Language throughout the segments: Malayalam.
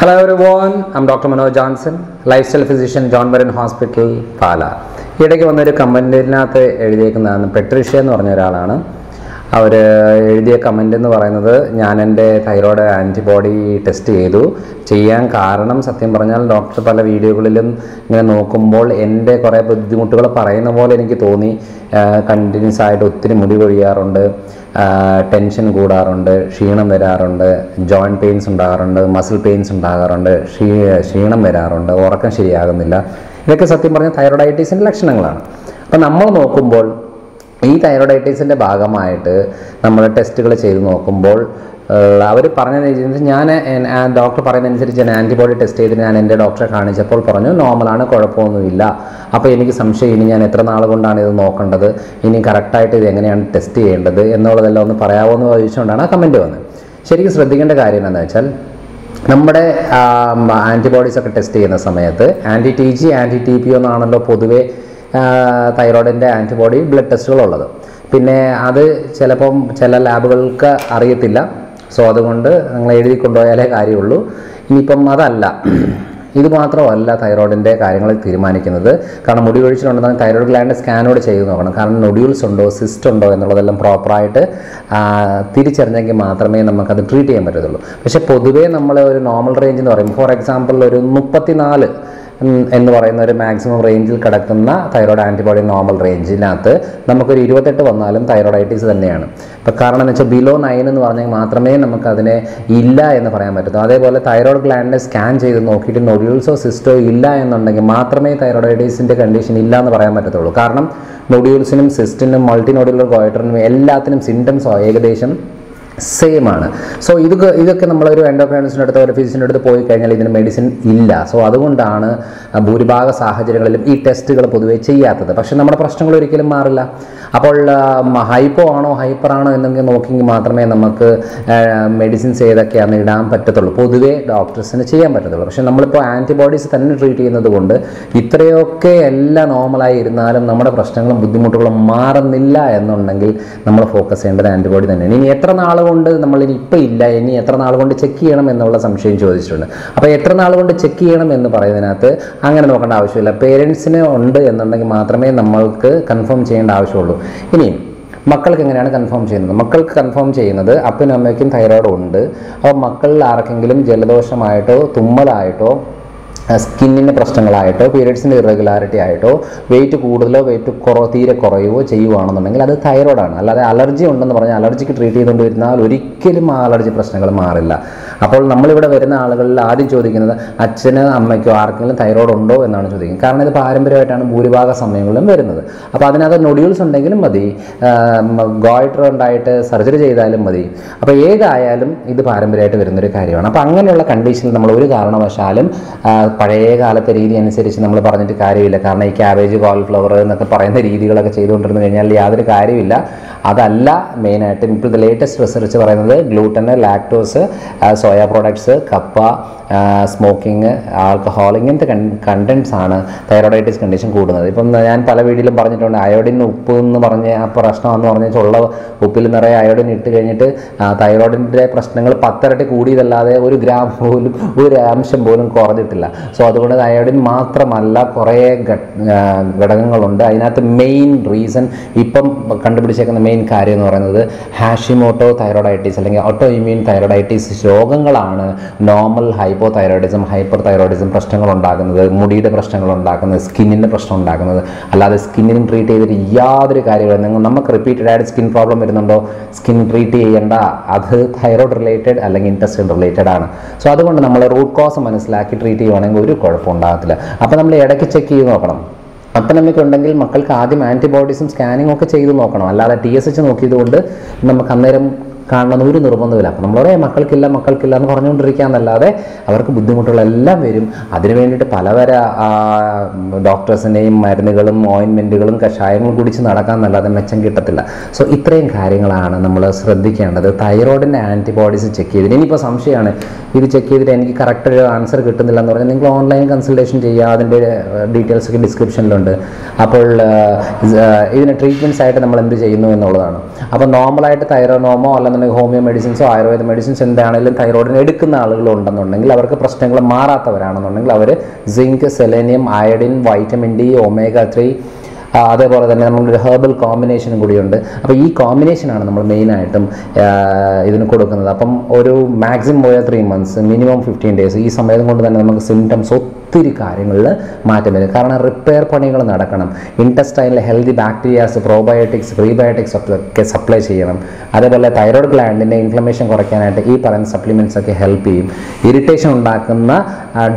Hello everyone I'm doctor Manoj Johnson lifestyle physician John Maran hospital Pala ഇടയ്ക്ക് വന്നൊരു കമ്പനിനകത്ത് എഴുതിയേക്കുന്നതാണ്. പെട്രിഷ്യ എന്ന് പറഞ്ഞ ഒരാളാണ്. അവർ എഴുതിയ കമന്റ് എന്ന് പറയുന്നത് ഞാൻ എന്റെ തൈറോയ്ഡ് ആന്റിബോഡി ടെസ്റ്റ് ചെയ്തു. ചെയ്യാൻ കാരണം സത്യം പറഞ്ഞാൽ ഡോക്ടർ പല വീഡിയോകളിലും ഇങ്ങനെ നോക്കുമ്പോൾ എന്റെ കുറേ ബുദ്ധിമുട്ടുകൾ പറയുന്ന പോലെ എനിക്ക് തോന്നി. കണ്ടിന്യൂസ് ആയിട്ട് ഒത്തിരി മുടി കൊഴിയാറുണ്ട്. ടെൻഷൻ കൂടാറുണ്ട്. ക്ഷീണം വരാറുണ്ട്. ജോയിന്റ് പെയിൻസ് ഉണ്ടാകാറുണ്ട്. മസിൽ പെയിൻസ് ഉണ്ടാകാറുണ്ട്. ക്ഷീ ക്ഷീണം വരാറുണ്ട്. ഉറക്കം ശരിയാകുന്നില്ല. ഇതൊക്കെ സത്യം പറഞ്ഞാൽ തൈറോയ്ഡൈറ്റീസിന്റെ ലക്ഷണങ്ങളാണ്. അപ്പം നമ്മൾ നോക്കുമ്പോൾ ഈ തൈറോയിഡൈറ്റീസിന്റെ ഭാഗമായിട്ട് നമ്മൾ ടെസ്റ്റുകൾ ചെയ്ത് നോക്കുമ്പോൾ അവർ പറഞ്ഞതനുസരിച്ച് ഞാൻ ഡോക്ടർ പറയുന്നതനുസരിച്ച് ഞാൻ ആന്റിബോഡി ടെസ്റ്റ് ചെയ്തിട്ട് ഞാൻ എന്റെ ഡോക്ടറെ കാണിച്ചപ്പോൾ പറഞ്ഞു നോർമലാണ് കുഴപ്പമൊന്നുമില്ല. അപ്പോൾ എനിക്ക് സംശയം ഇനി ഞാൻ എത്ര നാൾ കൊണ്ടാണ് ഇത് നോക്കേണ്ടത്? ഇനി കറക്റ്റായിട്ട് ഇത് എങ്ങനെയാണ് ടെസ്റ്റ് ചെയ്യേണ്ടത്? എന്നുള്ളതെല്ലാം ഒന്ന് പറയാമോ എന്ന് ചോദിച്ചുകൊണ്ടാണ് ആ കമന്റ് വന്നത്. ശരിക്കും ശ്രദ്ധിക്കേണ്ട കാര്യം എന്താണെന്ന് വെച്ചാൽ നമ്മുടെ ആന്റിബോഡീസ് ഒക്കെ ടെസ്റ്റ് ചെയ്യുന്ന സമയത്ത് anti T G anti T P ഒന്നാണല്ലോ പൊതുവേ തൈറോയിഡിന്റെ ആന്റിബോഡി ബ്ലഡ് ടെസ്റ്റുകളുള്ളത് പിന്നെ അത് ചിലപ്പം ചില ലാബുകൾക്ക് അറിയത്തില്ല. സോ അതുകൊണ്ട് നിങ്ങൾ എഴുതി കൊണ്ടുപോയാലേ കാര്യമുള്ളൂ. ഇനിയിപ്പം അതല്ല. ഇത് മാത്രമല്ല തൈറോയിഡിന്റെ കാര്യങ്ങൾ തീരുമാനിക്കുന്നത്. കാരണം മുടി ഒഴിച്ചിട്ടുണ്ടെന്ന് തൈറോയിഡ് ഗ്ലാൻഡ് സ്കാനോട് ചെയ്ത് നോക്കണം. കാരണം നൊഡ്യൂൾസ് ഉണ്ടോ സിസ്റ്റ് ഉണ്ടോ എന്നുള്ളതെല്ലാം പ്രോപ്പറായിട്ട് തിരിച്ചറിഞ്ഞെങ്കിൽ മാത്രമേ നമുക്കത് ട്രീറ്റ് ചെയ്യാൻ പറ്റത്തുള്ളൂ. പക്ഷേ പൊതുവേ നമ്മൾ ഒരു നോർമൽ റേഞ്ച് എന്ന് പറയും. ഫോർ എക്സാമ്പിൾ ഒരു മുപ്പത്തിനാല് എന്ന് പറയുന്ന ഒരു മാക്സിമം റേഞ്ചിൽ കിടക്കുന്ന തൈറോയ്ഡ് ആന്റിബോഡി നോർമൽ റേഞ്ചിനകത്ത് നമുക്കൊരു ഇരുപത്തെട്ട് വന്നാലും തൈറോയിഡൈറ്റിസ് തന്നെയാണ്. ഇപ്പം കാരണം എന്ന് വെച്ചാൽ ബിലോ നയൻ എന്ന് പറഞ്ഞാൽ മാത്രമേ നമുക്ക് അതിനെ ഇല്ല എന്ന് പറയാൻ പറ്റൂ അതേപോലെ തൈറോയ്ഡ് ഗ്ലാൻഡിനെ സ്കാൻ ചെയ്ത് നോക്കിയിട്ട് നൊഡ്യൂൾസോ സിസ്റ്റോ ഇല്ല എന്നുണ്ടെങ്കിൽ മാത്രമേ തൈറോയിഡൈറ്റിസിന്റെ കണ്ടീഷൻ ഇല്ല എന്ന് പറയാൻ പറ്റത്തുള്ളൂ. കാരണം നൊഡ്യൂൾസിനും സിസ്റ്റിനും മൾട്ടി നോഡ്യൂലർ ഗോയിറ്ററിനും എല്ലാത്തിനും സിംറ്റംസോ ഏകദേശം സെയിം ആണ്. സോ ഇതൊക്കെ ഇതൊക്കെ നമ്മളൊരു എൻഡോക്രൈനസിന്റെ അടുത്ത് ഒരു ഫിസിഷ്യന്റെ അടുത്ത് പോയി കഴിഞ്ഞാൽ ഇതിന് മെഡിസിൻ ഇല്ല. സോ അതുകൊണ്ടാണ് ഭൂരിഭാഗ സാഹചര്യങ്ങളിലും ഈ ടെസ്റ്റുകൾ പൊതുവേ ചെയ്യാത്തത്. പക്ഷേ നമ്മുടെ പ്രശ്നങ്ങൾ ഒരിക്കലും മാറില്ല. അപ്പോൾ ഹൈപ്പോ ആണോ ഹൈപ്പർ ആണോ എന്നെങ്കിൽ നോക്കിയെങ്കിൽ മാത്രമേ നമുക്ക് മെഡിസിൻസ് ഏതൊക്കെയാണെന്ന് ഇടാൻ പറ്റത്തുള്ളൂ. പൊതുവേ ഡോക്ടേഴ്സിന് ചെയ്യാൻ പറ്റത്തുള്ളൂ. പക്ഷേ നമ്മളിപ്പോൾ ആന്റിബോഡീസ് തന്നെ ട്രീറ്റ് ചെയ്യുന്നത് കൊണ്ട് ഇത്രയൊക്കെ എല്ലാം നോർമലായി ഇരുന്നാലും നമ്മുടെ പ്രശ്നങ്ങളും ബുദ്ധിമുട്ടുകളും മാറുന്നില്ല എന്നുണ്ടെങ്കിൽ നമ്മൾ ഫോക്കസ് ചെയ്യേണ്ടത് ആന്റിബോഡി തന്നെയാണ്. ഇനി എത്ര നാൾ കൊണ്ട് നമ്മൾ ഇനി ഇപ്പം ഇല്ല ഇനി എത്ര നാൾ കൊണ്ട് ചെക്ക് ചെയ്യണം എന്നുള്ള സംശയം ചോദിച്ചിട്ടുണ്ട്. അപ്പോൾ എത്ര നാൾ കൊണ്ട് ചെക്ക് ചെയ്യണം എന്ന് പറയുന്നതിനകത്ത് അങ്ങനെ നോക്കേണ്ട ആവശ്യമില്ല. പേരൻസിന് ഉണ്ട് എന്നുണ്ടെങ്കിൽ മാത്രമേ നമ്മൾക്ക് കൺഫേം ചെയ്യേണ്ട ആവശ്യമുള്ളൂ. ഇനിയും മക്കൾക്ക് എങ്ങനെയാണ് കൺഫേം ചെയ്യുന്നത്? മക്കൾക്ക് കൺഫേം ചെയ്യുന്നത് അപ്പനും അമ്മയ്ക്കും തൈറോയിഡ് ഉണ്ട്. അപ്പോൾ മക്കളിൽ ആർക്കെങ്കിലും ജലദോഷമായിട്ടോ തുമ്മലായിട്ടോ സ്കിന്നിന് പ്രശ്നങ്ങളായിട്ടോ പീരിയഡ്സിന്റെ ഇറഗുലാരിറ്റി ആയിട്ടോ വെയിറ്റ് കൂടുതലോ വെയിറ്റ് കുറോ തീരെ കുറയുവോ ചെയ്യുവാണെന്നുണ്ടെങ്കിൽ അത് തൈറോയിഡാണ് അല്ലാതെ അലർജി ഉണ്ടെന്ന് പറഞ്ഞാൽ അലർജിക്ക് ട്രീറ്റ് ചെയ്തുകൊണ്ട് വരുന്നാൽ ഒരിക്കലും ആ അലർജി പ്രശ്നങ്ങൾ മാറില്ല. അപ്പോൾ നമ്മളിവിടെ വരുന്ന ആളുകളിൽ ആദ്യം ചോദിക്കുന്നത് അച്ഛന് അമ്മയ്ക്കോ ആർക്കെങ്കിലും തൈറോയിഡ് ഉണ്ടോ എന്നാണ് ചോദിക്കുന്നത്. കാരണം ഇത് പാരമ്പര്യമായിട്ടാണ് ഭൂരിഭാഗ സമയങ്ങളിലും വരുന്നത്. അപ്പോൾ അതിനകത്ത് നൊഡ്യൂൾസ് ഉണ്ടെങ്കിലും മതി. ഗോയിറ്റർ ഉണ്ടായിട്ട് സർജറി ചെയ്താലും മതി. അപ്പോൾ ഏതായാലും ഇത് പാരമ്പര്യമായിട്ട് വരുന്നൊരു കാര്യമാണ്. അപ്പോൾ അങ്ങനെയുള്ള കണ്ടീഷനിൽ നമ്മൾ ഒരു കാരണവശാലും പഴയ കാലത്തെ രീതി അനുസരിച്ച് നമ്മൾ പറഞ്ഞിട്ട് കാര്യമില്ല. കാരണം ഈ ക്യാബേജ് കോൾഫ്ലവർ എന്നൊക്കെ പറയുന്ന രീതികളൊക്കെ ചെയ്തുകൊണ്ടിരുന്നു കഴിഞ്ഞാൽ യാതൊരു കാര്യമില്ല. അതല്ല മെയിനായിട്ട് ഇപ്പോൾ ലേറ്റസ്റ്റ് റിസർച്ച് പറയുന്നത് ഗ്ലൂട്ടന് ലാക്ടോസ് സോയ പ്രോഡക്ട്സ് കപ്പ സ്മോക്കിംഗ് ആൽക്കഹോൾ ഇങ്ങനത്തെ കണ്ടൻസ് ആണ് തൈറോയിഡൈറ്റിസ് കണ്ടീഷൻ കൂടുന്നത്. ഇപ്പം ഞാൻ പല വീഡിയോയിലും പറഞ്ഞിട്ടുണ്ട് അയോഡിൻ ഉപ്പ് എന്ന് പറഞ്ഞ് ആ പ്രശ്നമെന്ന് പറഞ്ഞാൽ ഉള്ള ഉപ്പിൽ നിറയെ അയോഡിൻ ഇട്ട് കഴിഞ്ഞിട്ട് തൈറോയിഡിന്റെ പ്രശ്നങ്ങൾ പത്തരട്ടി കൂടിയതല്ലാതെ ഒരു ഗ്രാം പോലും ഒരു അംശം പോലും കുറഞ്ഞിട്ടില്ല. സോ അതുകൊണ്ട് അയോഡിൻ മാത്രമല്ല കുറേ ഘടകങ്ങളുണ്ട്. അതിനകത്ത് മെയിൻ റീസൺ ഇപ്പം കണ്ടുപിടിച്ചേക്കുന്ന മെയിൻ കാര്യം എന്ന് പറയുന്നത് ഹാഷിമോട്ടോ തൈറോയിഡൈറ്റിസ് അല്ലെങ്കിൽ ഓട്ടോ ഇമ്മ്യൂൺ തൈറോയിഡൈറ്റിസ് രോഗങ്ങളാണ് normal hypothyroidism hyperthyroidism പ്രശ്നങ്ങൾ ഉണ്ടാക്കുന്നത് മുടിയുടെ പ്രശ്നങ്ങൾ ഉണ്ടാക്കുന്നത് സ്കിന്നിന്റെ പ്രശ്നം ഉണ്ടാക്കുന്നത് അല്ലാതെ സ്കിന്നിനും ട്രീറ്റ് ചെയ്തിട്ട് യാതൊരു കാര്യങ്ങളും നിങ്ങൾ നമുക്ക് റിപ്പീറ്റഡ് ആയിട്ട് സ്കിൻ പ്രോബ്ലം വരുന്നുണ്ടോ? സ്കിൻ ട്രീറ്റ് ചെയ്യേണ്ട. അത് തൈറോയ്ഡ് റിലേറ്റഡ് അല്ലെങ്കിൽ ഇൻട്രസ്റ്റിൻ റിലേറ്റഡ് ആണ്. സോ അതുകൊണ്ട് നമ്മൾ റൂട്ട് കോസ് മനസ്സിലാക്കി ട്രീറ്റ് ചെയ്യുവാണെങ്കിൽ ഒരു കുഴപ്പം ഉണ്ടാകത്തില്ല. അപ്പോൾ നമ്മൾ ഇടയ്ക്ക് ചെക്ക് ചെയ്ത് നോക്കണം. അപ്പനമ്മയ്ക്ക് ഉണ്ടെങ്കിൽ മക്കൾക്ക് ആദ്യം ആന്റിബോഡീസും സ്കാനിങ്ങും ഒക്കെ ചെയ്ത് നോക്കണം. അല്ലാതെ ടി എസ് എച്ച് നോക്കിയതുകൊണ്ട് നമുക്ക് അന്നേരം കാണണമെന്ന് ഒരു നിർബന്ധമില്ല അപ്പം പറയാം മക്കൾക്കില്ല മക്കൾക്കില്ല എന്ന് പറഞ്ഞുകൊണ്ടിരിക്കുകയെന്നല്ലാതെ അവർക്ക് ബുദ്ധിമുട്ടുകളെല്ലാം വരും. അതിനു വേണ്ടിയിട്ട് പലവര ഡോക്ടേഴ്സിന്റെയും മരുന്നുകളും ഓയിൻമെന്റുകളും കഷായങ്ങളും കുടിച്ച് നടക്കാമെന്നല്ലാതെ മെച്ചം കിട്ടത്തില്ല. സോ ഇത്രയും കാര്യങ്ങളാണ് നമ്മൾ ശ്രദ്ധിക്കേണ്ടത്. തൈറോയിഡിന്റെ ആന്റിബോഡീസ് ചെക്ക് ചെയ്തിട്ട് ഇനിയിപ്പോൾ സംശയമാണ് ഇത് ചെക്ക് ചെയ്തിട്ട് എനിക്ക് കറക്റ്റ് ഒരു ആൻസർ കിട്ടുന്നില്ല എന്ന് പറഞ്ഞാൽ നിങ്ങൾ ഓൺലൈൻ കൺസൾട്ടേഷൻ ചെയ്യുക അതിന്റെ ഡീറ്റെയിൽസ് ഒക്കെ ഡിസ്ക്രിപ്ഷനിലുണ്ട്. അപ്പോൾ ഇതിന് ട്രീറ്റ്മെന്റ്സ് ആയിട്ട് നമ്മൾ എന്ത് ചെയ്യുന്നു എന്നുള്ളതാണ്. അപ്പോൾ നോർമലായിട്ട് തൈറോനോമോ അല്ലെന്നുണ്ടെങ്കിൽ അല്ലാന്നുണ്ടെങ്കിൽ ഹോമിയോ മെഡിസിൻസോ ആയുർവേദ മെഡിസിൻസ് എന്താണെങ്കിലും തൈറോയിഡിന് എടുക്കുന്ന ആളുകളുണ്ടെന്നുണ്ടെങ്കിൽ അവർക്ക് പ്രശ്നങ്ങൾ മാറാത്തവരാണെന്നുണ്ടെങ്കിൽ അവർ zinc selenium iodine vitamin D omega three അതേപോലെ തന്നെ നമ്മളൊരു ഹെർബൽ കോമ്പിനേഷനും കൂടിയുണ്ട്. അപ്പോൾ ഈ കോമ്പിനേഷനാണ് നമ്മൾ മെയിനായിട്ടും ഇതിന് കൊടുക്കുന്നത്. അപ്പം ഒരു മാക്സിമം പോയ three months minimum fifteen days ഈ സമയം കൊണ്ട് തന്നെ നമുക്ക് സിംറ്റംസ് ഒത്തിരി കാര്യങ്ങളിൽ മാറ്റം വരും. കാരണം റിപ്പയർ പണികൾ നടക്കണം. ഇന്റസ്റ്റൈനിലെ ഹെൽത്തി ബാക്ടീരിയാസ് പ്രോബയോട്ടിക്സ് പ്രീബയോട്ടിക്സ് ഒക്കെ സപ്ലൈ ചെയ്യണം. അതേപോലെ തൈറോയ്ഡ് ഗ്ലാൻഡിന്റെ ഇൻഫ്ലമേഷൻ കുറയ്ക്കാനായിട്ട് ഈ പറയുന്ന സപ്ലിമെന്റ്സ് ഒക്കെ ഹെൽപ്പ് ചെയ്യും. ഇറിറ്റേഷൻ ഉണ്ടാക്കുന്ന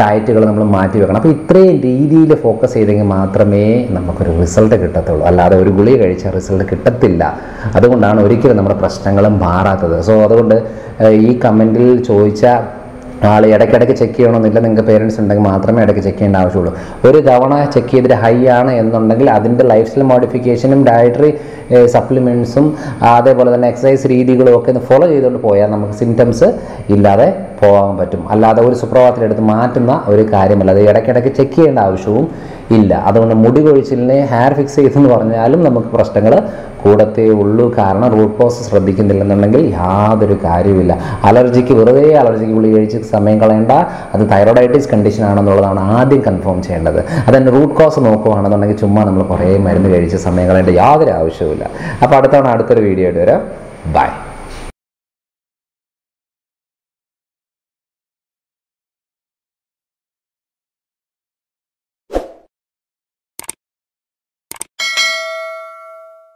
ഡയറ്റുകൾ നമ്മൾ മാറ്റി വെക്കണം. അപ്പോൾ ഇത്രയും രീതിയിൽ ഫോക്കസ് ചെയ്തെങ്കിൽ മാത്രമേ നമുക്കൊരു റിസൾട്ട് കിട്ടത്തുള്ളൂ. അല്ലാതെ ഒരു ഗുളിക കഴിച്ചാൽ റിസൾട്ട് കിട്ടത്തില്ല. അതുകൊണ്ടാണ് ഒരിക്കലും നമ്മുടെ പ്രശ്നങ്ങളും മാറാത്തത്. സോ അതുകൊണ്ട് ഈ കമന്റിൽ ചോദിച്ച ആൾ ഇടയ്ക്കിടയ്ക്ക് ചെക്ക് ചെയ്യണമെന്നില്ല. നിങ്ങൾക്ക് പേരൻസ് ഉണ്ടെങ്കിൽ മാത്രമേ ഇടയ്ക്ക് ചെക്ക് ചെയ്യേണ്ട ആവശ്യമുള്ളൂ. ഒരു തവണ ചെക്ക് ചെയ്തിട്ട് ഹൈ ആണ് എന്നുണ്ടെങ്കിൽ അതിന്റെ ലൈഫ് സ്റ്റൈൽ മോഡിഫിക്കേഷനും ഡയറ്ററി സപ്ലിമെന്റ്സും അതേപോലെ തന്നെ എക്സസൈസ് രീതികളും ഒക്കെ ഒന്ന് ഫോളോ ചെയ്തുകൊണ്ട് പോയാൽ നമുക്ക് സിംറ്റംസ് ഇല്ലാതെ പോകാൻ പറ്റും. അല്ലാതെ ഒരു സുപ്രഭാതത്തിലെടുത്ത് മാറ്റുന്ന ഒരു കാര്യമല്ല. അത് ഇടയ്ക്കിടയ്ക്ക് ചെക്ക് ചെയ്യേണ്ട ആവശ്യവും ഇല്ല. അതുകൊണ്ട് മുടി കൊഴിച്ചിലിനെ ഹെയർ ഫിക്സ് ചെയ്തെന്ന് പറഞ്ഞാലും നമുക്ക് പ്രശ്നങ്ങൾ കൂടത്തേ ഉള്ളൂ. കാരണം റൂട്ട് കോസ് ശ്രദ്ധിക്കുന്നില്ലെന്നുണ്ടെങ്കിൽ യാതൊരു കാര്യമില്ല അലർജിക്ക് വെറുതെ അലർജിക്ക് ഗുളി കഴിച്ച് സമയം കളയേണ്ട. അത് തൈറോയ്ഡൈറ്റിസ് കണ്ടീഷൻ ആണെന്നുള്ളതാണ് ആദ്യം കൺഫേം ചെയ്യേണ്ടത്. അതിന്റെ റൂട്ട് കോസ് നോക്കുകയാണെന്നുണ്ടെങ്കിൽ ചുമ്മാ നമ്മൾ കുറേ മരുന്ന് കഴിച്ച് സമയം കളയേണ്ട യാതൊരു ആവശ്യവുമില്ല. അപ്പോൾ അടുത്തവണ അടുത്തൊരു വീഡിയോ ആയിട്ട് വരാം. ബൈ